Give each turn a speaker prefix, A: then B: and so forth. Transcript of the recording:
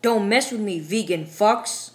A: Don't mess with me, vegan fucks.